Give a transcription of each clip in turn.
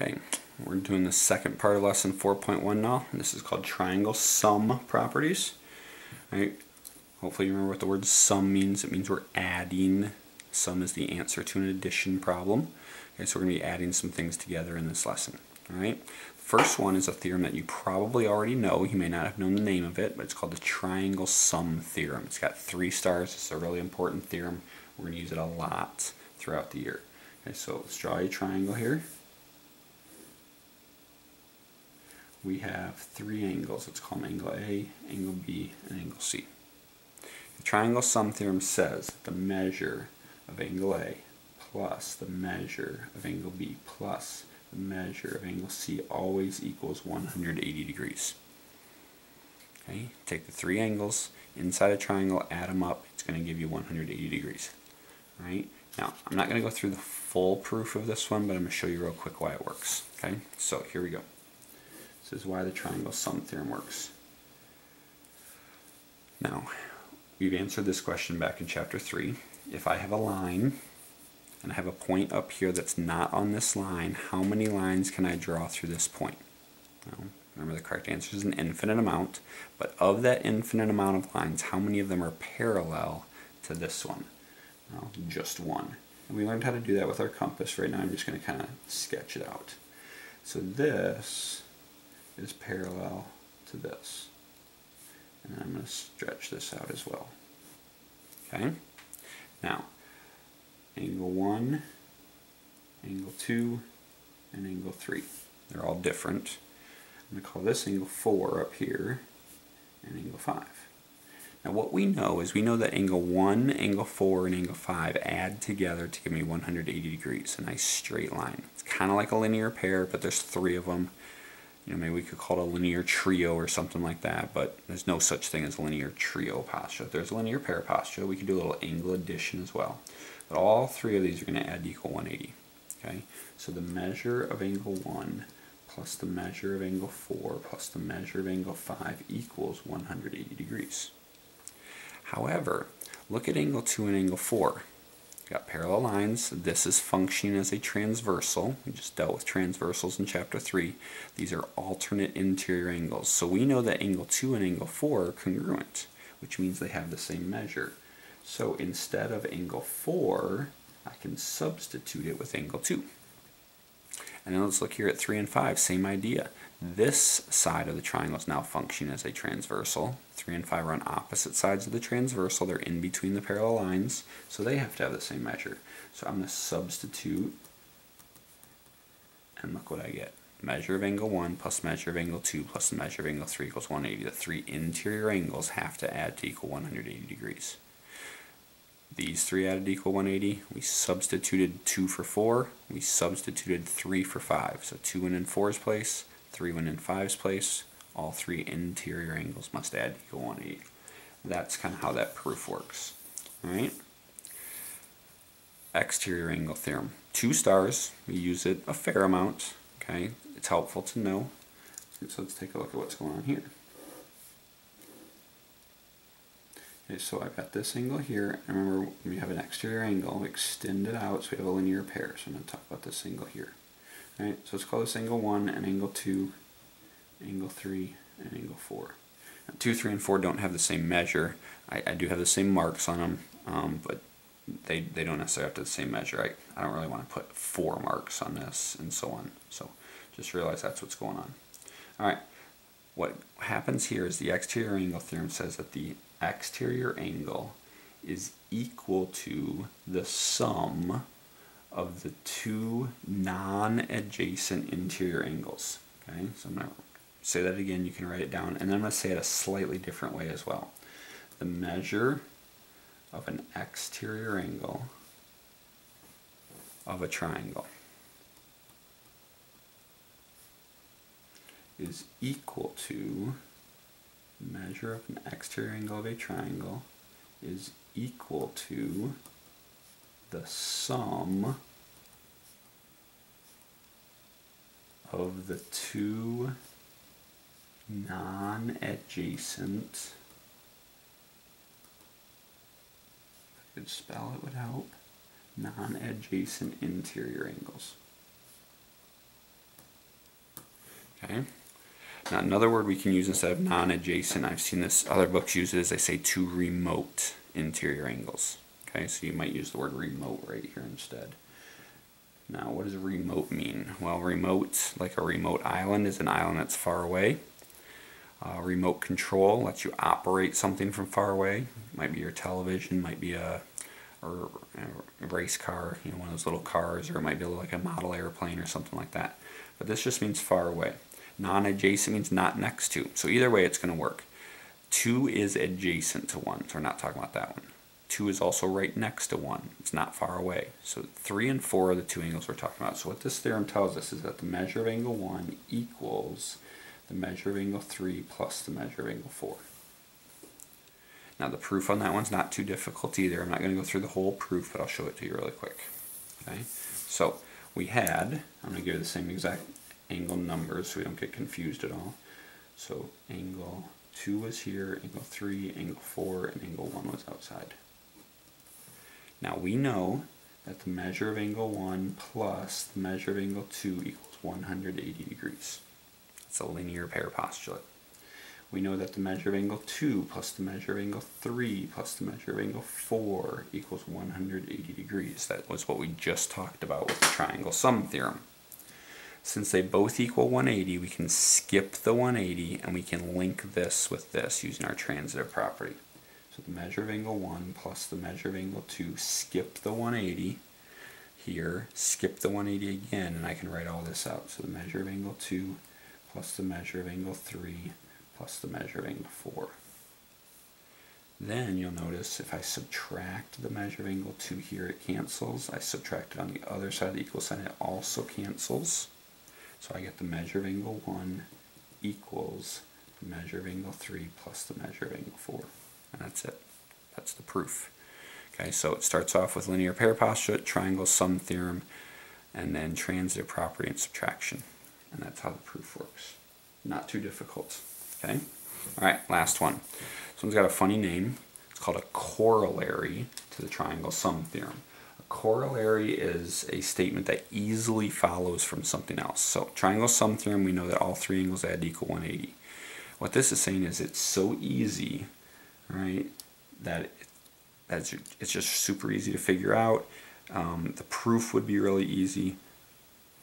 Okay, we're doing the second part of lesson 4.1 now. This is called triangle sum properties. All right, hopefully you remember what the word sum means. It means we're adding. Sum is the answer to an addition problem. Okay, so we're going to be adding some things together in this lesson. All right, first one is a theorem that you probably already know. You may not have known the name of it, but it's called the triangle sum theorem. It's got three stars. It's a really important theorem. We're going to use it a lot throughout the year. Okay, so let's draw a triangle here. We have three angles. Let's call them angle A, angle B, and angle C. The triangle sum theorem says the measure of angle A plus the measure of angle B plus the measure of angle C always equals 180 degrees. Okay, take the three angles inside a triangle, add them up, it's going to give you 180 degrees. All right, now I'm not going to go through the full proof of this one, but I'm going to show you real quick why it works. Okay, so here we go. This is why the triangle sum theorem works. Now, we've answered this question back in chapter 3. If I have a line and I have a point up here that's not on this line, how many lines can I draw through this point? Well, remember the correct answer is an infinite amount, but of that infinite amount of lines, how many of them are parallel to this one? Well, just one. And we learned how to do that with our compass. Right now I'm just going to kind of sketch it out. So this is parallel to this. And I'm going to stretch this out as well. Okay? Now, angle 1, angle 2, and angle 3. They're all different. I'm going to call this angle 4 up here, and angle 5. Now what we know is we know that angle 1, angle 4, and angle 5 add together to give me 180 degrees, a nice straight line. It's kind of like a linear pair, but there's three of them you know, maybe we could call it a linear trio or something like that, but there's no such thing as linear trio postulate. If there's a linear pair postulate, we could do a little angle addition as well. But all three of these are going to add to equal 180. Okay, so the measure of angle 1 plus the measure of angle 4 plus the measure of angle 5 equals 180 degrees. However, look at angle 2 and angle 4 got parallel lines. This is functioning as a transversal. We just dealt with transversals in chapter 3. These are alternate interior angles. So we know that angle 2 and angle 4 are congruent, which means they have the same measure. So instead of angle 4, I can substitute it with angle 2. And then let's look here at 3 and 5, same idea. This side of the triangle is now functioning as a transversal. 3 and 5 are on opposite sides of the transversal. They're in between the parallel lines, so they have to have the same measure. So I'm going to substitute, and look what I get. Measure of angle 1 plus measure of angle 2 plus measure of angle 3 equals 180. The three interior angles have to add to equal 180 degrees. These three added equal 180. We substituted 2 for 4. We substituted 3 for 5. So 2 went in 4's place, 3 went in 5's place, all three interior angles must add equal 180. That's kind of how that proof works. All right. Exterior angle theorem. Two stars. We use it a fair amount. Okay. It's helpful to know. So let's take a look at what's going on here. Okay, so I've got this angle here. And remember, we have an exterior angle. Extend it out so we have a linear pair. So I'm going to talk about this angle here. Right, so let's call this angle 1 and angle 2, angle 3, and angle 4. Now, 2, 3, and 4 don't have the same measure. I, I do have the same marks on them, um, but they, they don't necessarily have to the same measure. I, I don't really want to put 4 marks on this and so on. So just realize that's what's going on. Alright, what happens here is the exterior angle theorem says that the exterior angle is equal to the sum of the two non-adjacent interior angles. Okay, so I'm going to say that again, you can write it down, and I'm going to say it a slightly different way as well. The measure of an exterior angle of a triangle is equal to measure of an exterior angle of a triangle is equal to the sum of the two non-adjacent if I could spell it would help non-adjacent interior angles Okay. Now another word we can use instead of non-adjacent, I've seen this, other books use it as they say to remote interior angles. Okay, so you might use the word remote right here instead. Now, what does remote mean? Well, remote, like a remote island, is an island that's far away. Uh, remote control lets you operate something from far away. Might be your television, might be a, or a race car, you know, one of those little cars, or it might be like a model airplane or something like that. But this just means far away. Non-adjacent means not next to. So either way, it's going to work. 2 is adjacent to 1, so we're not talking about that one. 2 is also right next to 1. It's not far away. So 3 and 4 are the two angles we're talking about. So what this theorem tells us is that the measure of angle 1 equals the measure of angle 3 plus the measure of angle 4. Now the proof on that one's not too difficult either. I'm not going to go through the whole proof, but I'll show it to you really quick. Okay, So we had, I'm going to give you the same exact angle numbers so we don't get confused at all. So angle 2 was here, angle 3, angle 4, and angle 1 was outside. Now we know that the measure of angle 1 plus the measure of angle 2 equals 180 degrees. It's a linear pair postulate. We know that the measure of angle 2 plus the measure of angle 3 plus the measure of angle 4 equals 180 degrees. That was what we just talked about with the triangle sum theorem. Since they both equal 180, we can skip the 180 and we can link this with this using our transitive property. So the measure of angle 1 plus the measure of angle 2, skip the 180 here, skip the 180 again, and I can write all this out. So the measure of angle 2 plus the measure of angle 3 plus the measure of angle 4. Then you'll notice if I subtract the measure of angle 2 here, it cancels. I subtract it on the other side of the equal sign, it also cancels. So I get the measure of angle 1 equals the measure of angle 3 plus the measure of angle 4. And that's it. That's the proof. Okay, so it starts off with linear pair postulate, triangle sum theorem, and then transitive property and subtraction. And that's how the proof works. Not too difficult. Okay? Alright, last one. This one's got a funny name. It's called a corollary to the triangle sum theorem. Corollary is a statement that easily follows from something else. So triangle sum theorem, we know that all three angles add equal 180. What this is saying is it's so easy right? That that's it's just super easy to figure out. Um, the proof would be really easy.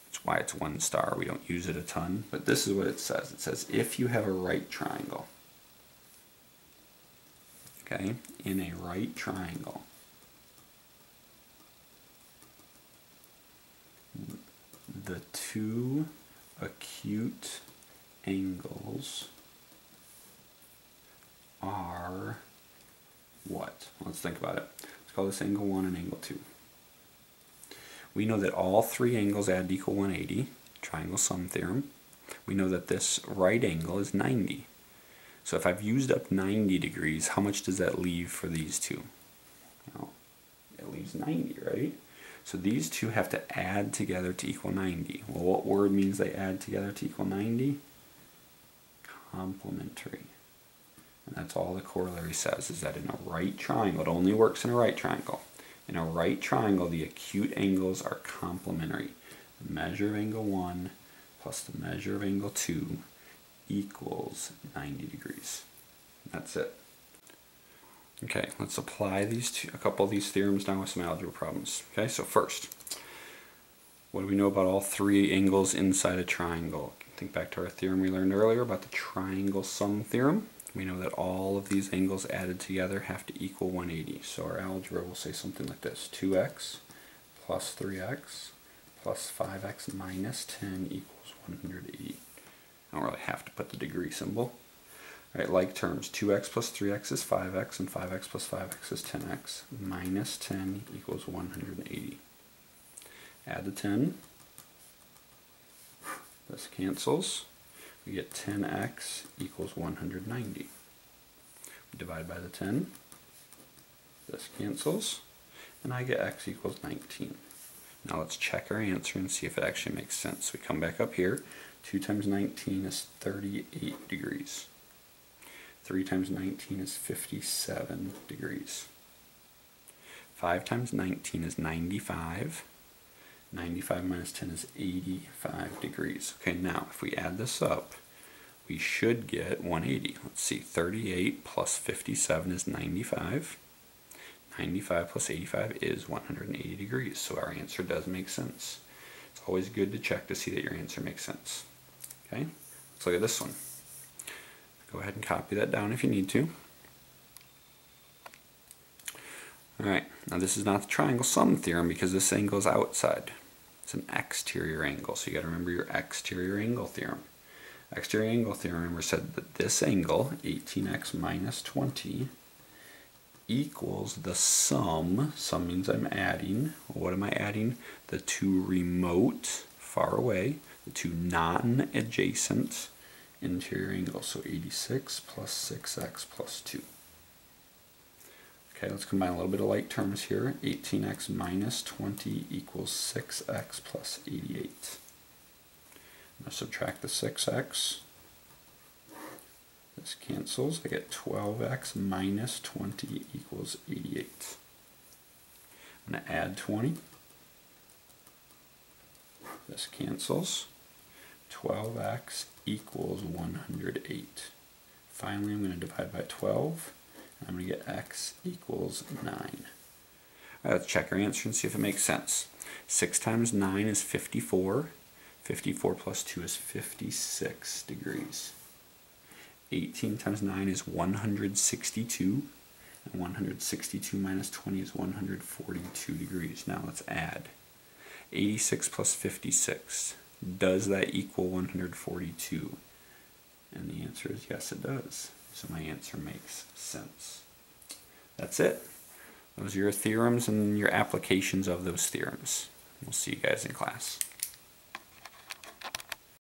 That's why it's one star. We don't use it a ton, but this is what it says. It says if you have a right triangle, okay, in a right triangle, the two acute angles are what? Let's think about it. Let's call this angle 1 and angle 2. We know that all three angles add to equal 180, triangle sum theorem. We know that this right angle is 90. So if I've used up 90 degrees, how much does that leave for these two? Well, it leaves 90, right? So these two have to add together to equal 90. Well, what word means they add together to equal 90? Complementary. And that's all the corollary says, is that in a right triangle, it only works in a right triangle. In a right triangle, the acute angles are complementary. The measure of angle 1 plus the measure of angle 2 equals 90 degrees. That's it. Okay, let's apply these two, a couple of these theorems now with some algebra problems. Okay, so first, what do we know about all three angles inside a triangle? Think back to our theorem we learned earlier about the triangle sum theorem we know that all of these angles added together have to equal 180. So our algebra will say something like this. 2x plus 3x plus 5x minus 10 equals 180. I don't really have to put the degree symbol. Right, like terms, 2x plus 3x is 5x, and 5x plus 5x is 10x. Minus 10 equals 180. Add the 10. This cancels we get 10x equals 190. We divide by the 10, this cancels, and I get x equals 19. Now let's check our answer and see if it actually makes sense. We come back up here, 2 times 19 is 38 degrees. 3 times 19 is 57 degrees. 5 times 19 is 95. 95 minus 10 is 85 degrees. Okay, now if we add this up, we should get 180. Let's see, 38 plus 57 is 95. 95 plus 85 is 180 degrees, so our answer does make sense. It's always good to check to see that your answer makes sense. Okay, let's look at this one. Go ahead and copy that down if you need to. Alright, now this is not the triangle sum theorem because this angle is outside. It's an exterior angle, so you got to remember your exterior angle theorem. Exterior angle theorem, remember, said that this angle, 18x minus 20, equals the sum, sum means I'm adding, what am I adding? The two remote, far away, the two non-adjacent interior angles, so 86 plus 6x plus 2. Okay, let's combine a little bit of like terms here. 18x minus 20 equals 6x plus 88. I'm going to subtract the 6x. This cancels. I get 12x minus 20 equals 88. I'm going to add 20. This cancels. 12x equals 108. Finally, I'm going to divide by 12. I'm going to get x equals 9. All right, let's check our answer and see if it makes sense. 6 times 9 is 54. 54 plus 2 is 56 degrees. 18 times 9 is 162. And 162 minus 20 is 142 degrees. Now let's add. 86 plus 56. Does that equal 142? And the answer is yes, it does. So my answer makes sense. That's it. Those are your theorems and your applications of those theorems. We'll see you guys in class.